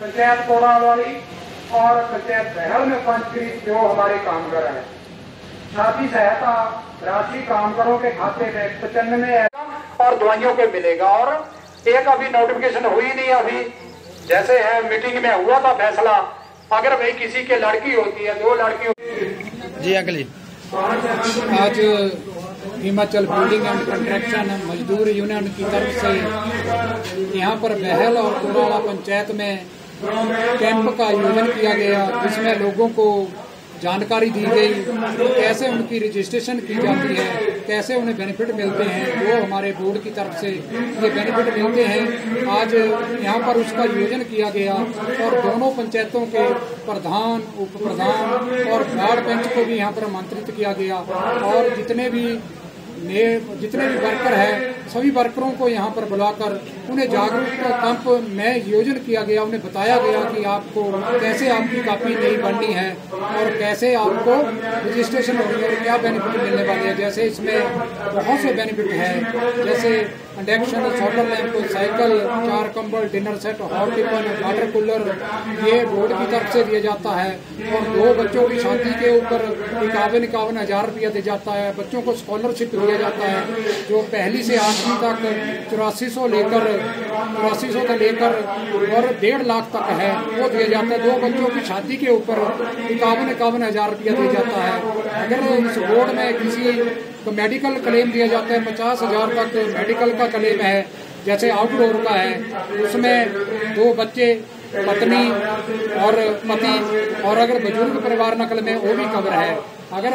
पंचायत कोड़ावाली और पंचायत बहल में पंचकृत जो हमारे कामगार हैं। शादी सहायता राशि कामगारों के खाते में पचानवे और दवाइयों के मिलेगा और एक अभी नोटिफिकेशन हुई नहीं अभी। जैसे है मीटिंग में हुआ था फैसला। अगर भाई किसी के लड़की होती है, दो लड़की जी, अंकल जी। आज हिमाचल बिल्डिंग एंड कंस्ट्रक्शन मजदूर यूनियन की तरफ़ से यहाँ पर बहल और कोड़ाला पंचायत में कैंप का आयोजन किया गया, जिसमें लोगों को जानकारी दी गई, कैसे उनकी रजिस्ट्रेशन की जाती है, कैसे उन्हें बेनिफिट मिलते हैं, वो हमारे बोर्ड की तरफ़ से ये बेनिफिट मिलते हैं। आज यहाँ पर उसका आयोजन किया गया और दोनों पंचायतों के प्रधान, उप प्रधान और वार्ड पंच को भी यहाँ पर आमंत्रित किया गया। और जितने भी जितने भी वर्कर हैं सभी वर्करों को यहाँ पर बुलाकर उन्हें जागरूकता कैंप में योजन किया गया, उन्हें बताया गया कि आपको कैसे आपकी कापी नहीं बननी है और कैसे आपको रजिस्ट्रेशन होगी क्या बेनिफिट मिलने वाले हैं। जैसे इसमें बहुत से बेनिफिट हैं, जैसे इंडक्शन सोलर लैंप साइकिल चार कंबल dinner set hot tiffin water cooler ये बोर्ड की तरफ़ से दिया जाता है और दो बच्चों की शादी के ऊपर इक्यावन इक्यावन हज़ार रुपया दिया जाता है। बच्चों को स्कॉलरशिप दिया जाता है, जो पहली से आठवीं तक, चौरासी सौ लेकर, चौरासी सौ से लेकर, और डेढ़ लाख तक है, वो दिया जाता है। दो बच्चों की छाती के ऊपर इक्यावन इक्यावन हज़ार रुपया दिया जाता है। अगर इस बोर्ड में किसी को मेडिकल क्लेम दिया जाता है, पचास हज़ार तक मेडिकल का क्लेम है, जैसे आउटडोर का है, उसमें दो बच्चे पत्नी और पति और अगर बुज़ुर्ग परिवार नकल में वो भी कवर है। अगर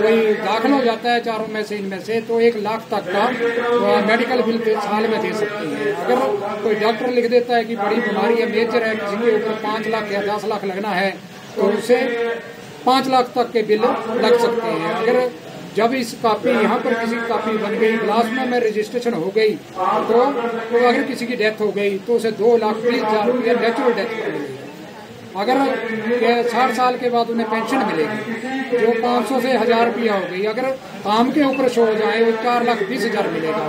कोई दाखिल हो जाता है चारों में से, इनमें से तो एक लाख तक का मेडिकल बिल साल में दे सकती है। अगर कोई डॉक्टर लिख देता है कि बड़ी बीमारी है मेजर है, किसी के ऊपर पाँच लाख या दस लाख लगना है तो उसे पाँच लाख तक के बिल लग सकते हैं। अगर जब इस कापी यहाँ पर किसी की कापी बन गई लास्ट में मैं रजिस्ट्रेशन हो गई तो, तो अगर किसी की डेथ हो गई तो उसे दो लाख बीस हज़ार रुपये नेचुरल डेथ मिलेगी अगर साठ साल के बाद उन्हें पेंशन मिलेगी जो पाँच सौ से हज़ार रुपया हो गई अगर काम के ऊपर शो हो जाए चार लाख बीस हज़ार मिलेगा।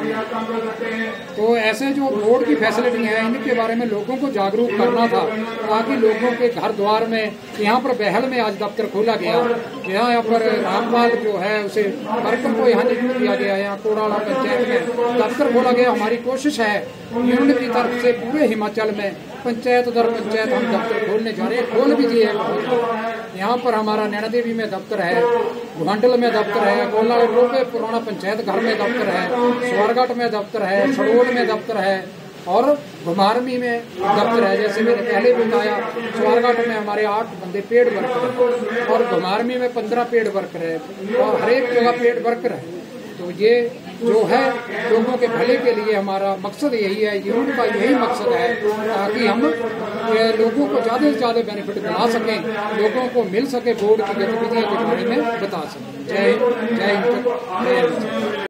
तो ऐसे जो रोड की फैसिलिटी है, इनके बारे में लोगों को जागरूक करना था, ताकि लोगों के घर द्वार में, यहाँ पर बहल में आज दफ्तर खोला गया। यहाँ पर रामपाल जो है, उसे वर्कर को यहाँ नियुक्त किया गया, यहाँ कोड़ाला पंचायत में दफ्तर खोला गया। हमारी कोशिश है यूनियन की तरफ़ से पूरे हिमाचल में पंचायत दर पंचायत हम दफ्तर खोलने जा रहे हैं। खोल भी दिए यहाँ पर हमारा नैना देवी में दफ्तर है, घुमंडल में दफ्तर है गोला रोपे पुराना पंचायत घर में दफ्तर है, स्वर्गट में दफ्तर है सड़ोल में दफ्तर है और घुमारमी में दफ्तर है। जैसे मैंने पहले बताया स्वारघाट में हमारे आठ बंदे पेड वर्कर हैं और घुमारमी में पंद्रह पेड वर्कर है और हरेक जगह पेड वर्कर है। तो ये जो है, लोगों के भले के लिए हमारा मकसद यही है यूनिट का यही मकसद है, ताकि हम लोगों को ज़्यादा से ज़्यादा बेनिफिट दिला सकें, लोगों को मिल सके बोर्ड की गतिविधियों के बारे में बता सकें। जय जय जय